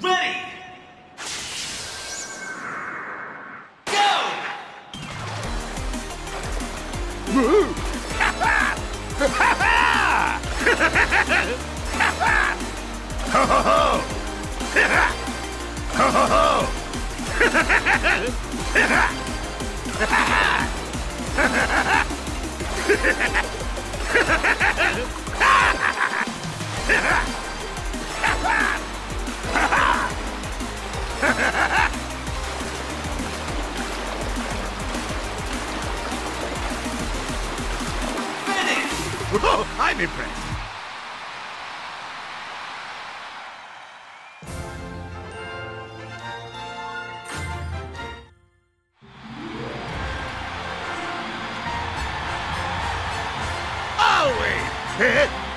Ready! Go! Woo! Ha ha! Ha ha! Ha ha! Ho ho ho! Ha ha! Ho ho ho! Ha ha! Ha ha! Oh, I'm impressed. Always!